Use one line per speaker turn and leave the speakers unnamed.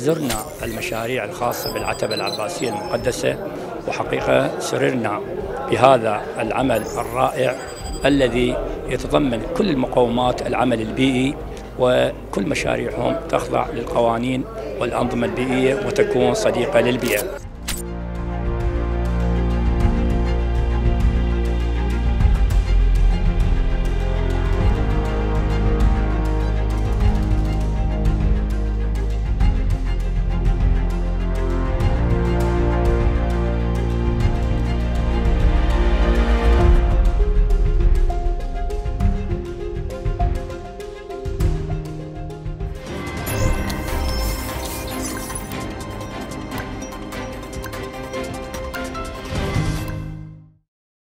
زرنا المشاريع الخاصة بالعتبة العباسية المقدسة وحقيقة سررنا بهذا العمل الرائع الذي يتضمن كل مقومات العمل البيئي وكل مشاريعهم تخضع للقوانين والأنظمة البيئية وتكون صديقة للبيئة.